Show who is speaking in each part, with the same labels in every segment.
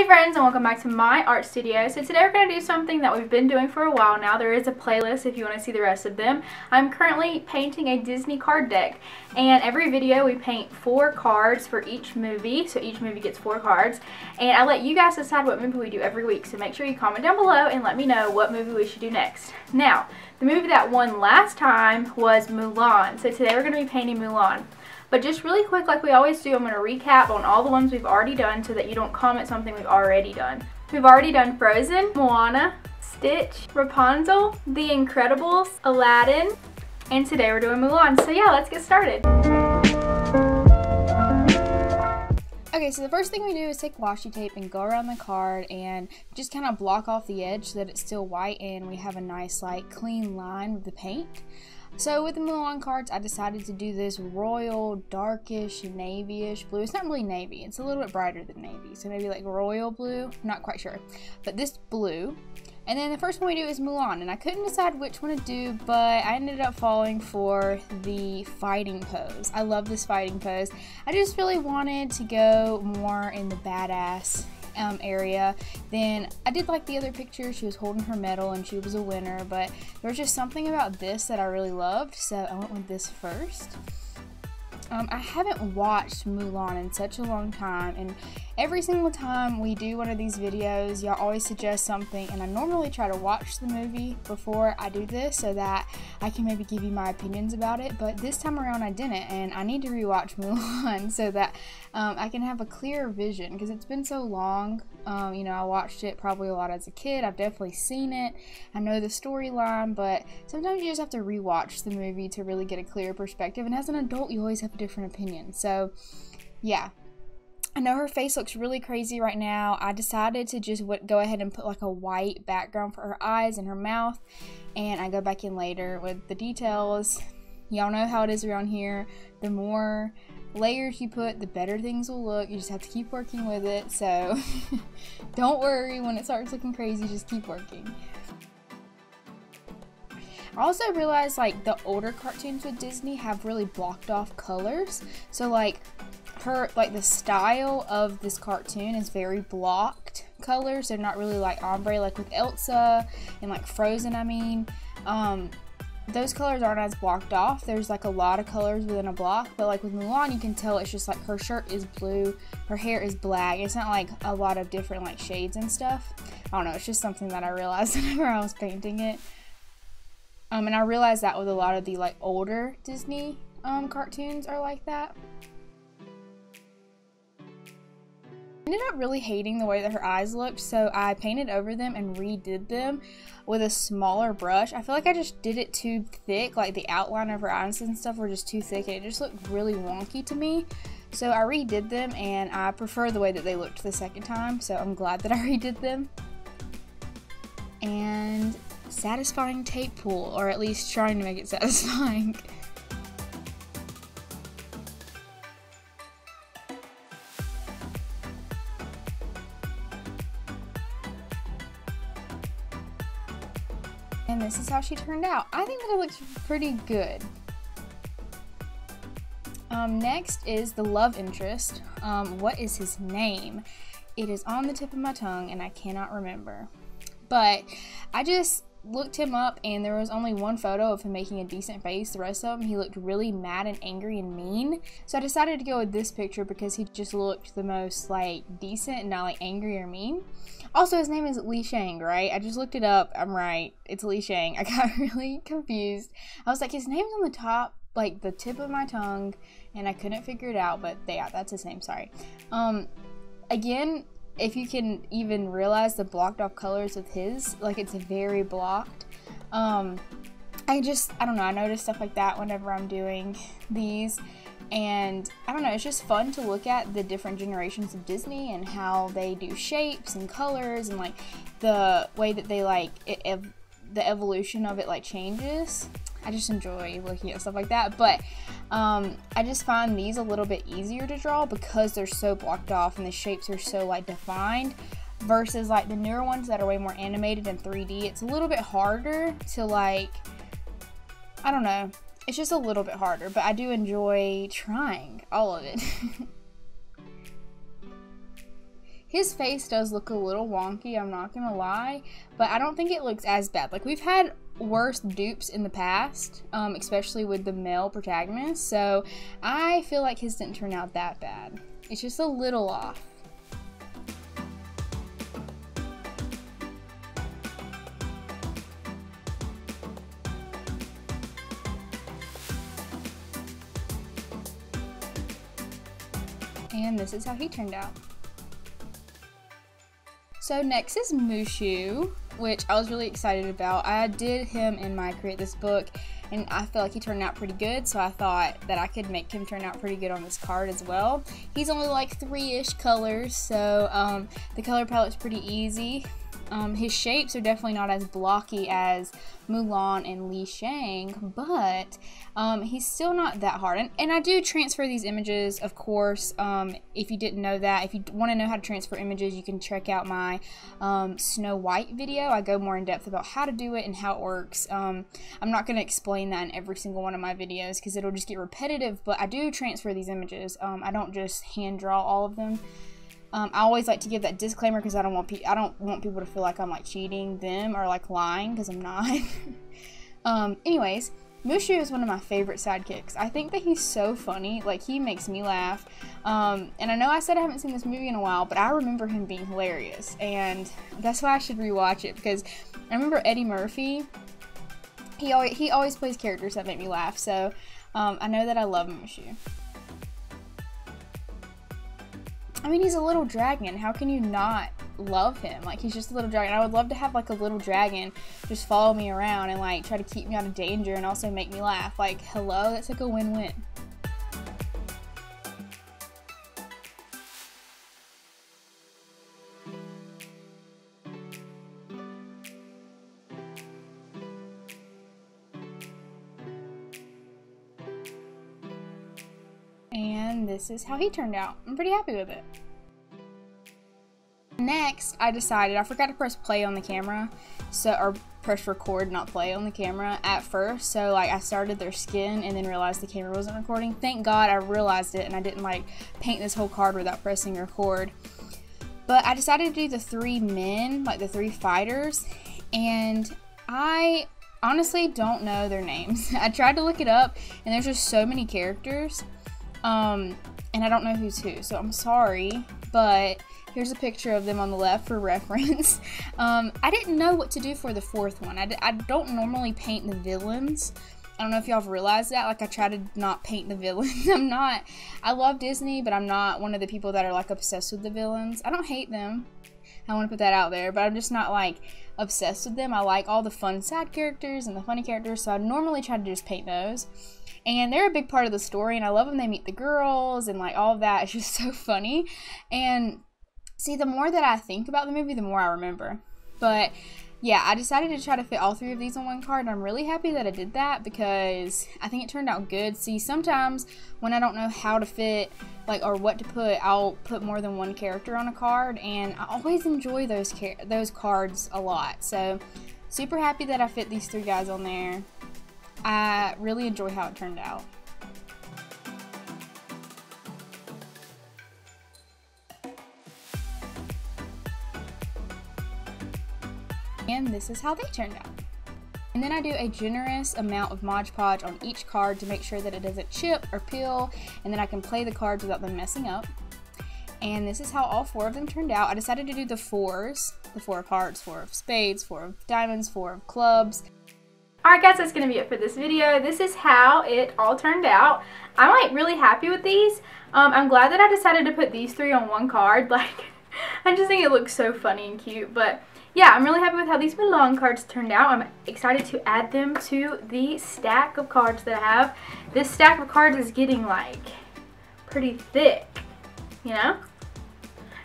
Speaker 1: Hey friends and welcome back to my art studio. So today we're going to do something that we've been doing for a while now. There is a playlist if you want to see the rest of them. I'm currently painting a Disney card deck and every video we paint four cards for each movie. So each movie gets four cards and I let you guys decide what movie we do every week. So make sure you comment down below and let me know what movie we should do next. Now, the movie that won last time was Mulan. So today we're going to be painting Mulan. But just really quick, like we always do, I'm going to recap on all the ones we've already done so that you don't comment something we've already done. We've already done Frozen, Moana, Stitch, Rapunzel, The Incredibles, Aladdin, and today we're doing Mulan. So yeah, let's get started. Okay, so the first thing we do is take washi tape and go around the card and just kind of block off the edge so that it's still white and we have a nice like clean line with the paint. So with the Mulan cards, I decided to do this royal, darkish, navy-ish blue. It's not really navy. It's a little bit brighter than navy. So maybe like royal blue. not quite sure. But this blue. And then the first one we do is Mulan. And I couldn't decide which one to do, but I ended up falling for the fighting pose. I love this fighting pose. I just really wanted to go more in the badass um, area. Then I did like the other picture. She was holding her medal and she was a winner, but there was just something about this that I really loved, so I went with this first. Um, I haven't watched Mulan in such a long time, and every single time we do one of these videos, y'all always suggest something, and I normally try to watch the movie before I do this so that I can maybe give you my opinions about it, but this time around I didn't, and I need to rewatch Mulan so that um, I can have a clearer vision, because it's been so long. Um, you know, I watched it probably a lot as a kid. I've definitely seen it. I know the storyline, but sometimes you just have to rewatch the movie to really get a clearer perspective, and as an adult, you always have a different opinion. So, yeah. I know her face looks really crazy right now. I decided to just go ahead and put like a white background for her eyes and her mouth. And I go back in later with the details. Y'all know how it is around here. The more layers you put, the better things will look. You just have to keep working with it. So don't worry when it starts looking crazy, just keep working. I also realized like the older cartoons with Disney have really blocked off colors. So like her like the style of this cartoon is very blocked colors. They're not really like ombre like with Elsa and like Frozen I mean. Um, those colors aren't as blocked off. There's like a lot of colors within a block, but like with Mulan, you can tell it's just like her shirt is blue, her hair is black. It's not like a lot of different like shades and stuff. I don't know, it's just something that I realized whenever I was painting it. Um, and I realized that with a lot of the like older Disney um, cartoons are like that. Ended up really hating the way that her eyes looked, so I painted over them and redid them with a smaller brush. I feel like I just did it too thick, like the outline of her eyes and stuff were just too thick and it just looked really wonky to me. So I redid them and I prefer the way that they looked the second time, so I'm glad that I redid them. And satisfying tape pool, or at least trying to make it satisfying. And this is how she turned out. I think that it looks pretty good. Um, next is the love interest. Um, what is his name? It is on the tip of my tongue and I cannot remember. But I just looked him up and there was only one photo of him making a decent face. The rest of him, he looked really mad and angry and mean. So I decided to go with this picture because he just looked the most like decent and not like angry or mean. Also, his name is Li Shang, right? I just looked it up. I'm right. It's Li Shang. I got really confused. I was like, his name's on the top, like the tip of my tongue, and I couldn't figure it out, but yeah, that's his name. Sorry. Um, again, if you can even realize the blocked off colors of his, like it's very blocked. Um, I just, I don't know, I notice stuff like that whenever I'm doing these. And I don't know, it's just fun to look at the different generations of Disney and how they do shapes and colors and like the way that they like it, the evolution of it like changes. I just enjoy looking at stuff like that. But um, I just find these a little bit easier to draw because they're so blocked off and the shapes are so like defined versus like the newer ones that are way more animated in 3D. It's a little bit harder to like, I don't know. It's just a little bit harder, but I do enjoy trying all of it. his face does look a little wonky, I'm not gonna lie, but I don't think it looks as bad. Like, we've had worse dupes in the past, um, especially with the male protagonist, so I feel like his didn't turn out that bad. It's just a little off. And this is how he turned out. So next is Mushu, which I was really excited about. I did him in my Create This book, and I felt like he turned out pretty good, so I thought that I could make him turn out pretty good on this card as well. He's only like three-ish colors, so um, the color palette's pretty easy. Um, his shapes are definitely not as blocky as Mulan and Li Shang, but um, he's still not that hard. And, and, I do transfer these images, of course. Um, if you didn't know that, if you want to know how to transfer images, you can check out my um, Snow White video. I go more in depth about how to do it and how it works. Um, I'm not going to explain that in every single one of my videos because it'll just get repetitive, but I do transfer these images. Um, I don't just hand draw all of them. Um, I always like to give that disclaimer because I don't want pe- I don't want people to feel like I'm like cheating them or like lying because I'm not. um, anyways, Mushu is one of my favorite sidekicks. I think that he's so funny. Like he makes me laugh. Um, and I know I said I haven't seen this movie in a while, but I remember him being hilarious, and that's why I should rewatch it because I remember Eddie Murphy. He always he always plays characters that make me laugh. So um, I know that I love Mushu. I mean, he's a little dragon. How can you not love him? Like, he's just a little dragon. I would love to have, like, a little dragon just follow me around and, like, try to keep me out of danger and also make me laugh. Like, hello? That's like a win-win. This is how he turned out. I'm pretty happy with it. Next, I decided, I forgot to press play on the camera, so, or press record, not play on the camera at first, so like I started their skin and then realized the camera wasn't recording. Thank God I realized it and I didn't like paint this whole card without pressing record. But I decided to do the three men, like the three fighters, and I honestly don't know their names. I tried to look it up and there's just so many characters. Um, and I don't know who's who, so I'm sorry, but here's a picture of them on the left for reference. Um, I didn't know what to do for the fourth one. I d- I don't normally paint the villains. I don't know if y'all have realized that. Like, I try to not paint the villains. I'm not, I love Disney, but I'm not one of the people that are like obsessed with the villains. I don't hate them. I want to put that out there, but I'm just not like obsessed with them. I like all the fun sad characters and the funny characters, so I normally try to just paint those and they're a big part of the story and i love when they meet the girls and like all of that it's just so funny and see the more that i think about the movie the more i remember but yeah, I decided to try to fit all three of these on one card, and I'm really happy that I did that because I think it turned out good. See, sometimes when I don't know how to fit, like, or what to put, I'll put more than one character on a card, and I always enjoy those those cards a lot. So, super happy that I fit these three guys on there. I really enjoy how it turned out. And this is how they turned out. And then I do a generous amount of Mod Podge on each card to make sure that it doesn't chip or peel, and then I can play the cards without them messing up. And this is how all four of them turned out. I decided to do the fours, the four of hearts, four of spades, four of diamonds, four of clubs, Alright guys, that's going to be it for this video. This is how it all turned out. I'm like really happy with these. Um, I'm glad that I decided to put these three on one card. Like, I just think it looks so funny and cute. But yeah, I'm really happy with how these Mulan cards turned out. I'm excited to add them to the stack of cards that I have. This stack of cards is getting like pretty thick, you know?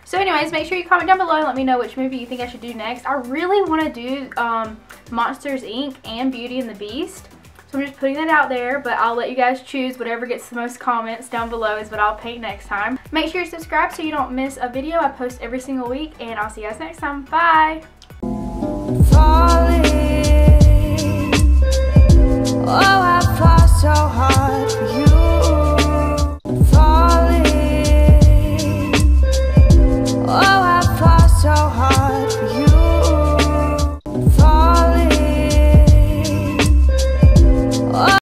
Speaker 1: So anyways, make sure you comment down below and let me know which movie you think I should do next. I really want to do um, Monsters Inc. and Beauty and the Beast. So I'm just putting that out there, but I'll let you guys choose whatever gets the most comments down below is what I'll paint next time. Make sure you subscribe so you don't miss a video. I post every single week, and I'll see you guys next time. Bye!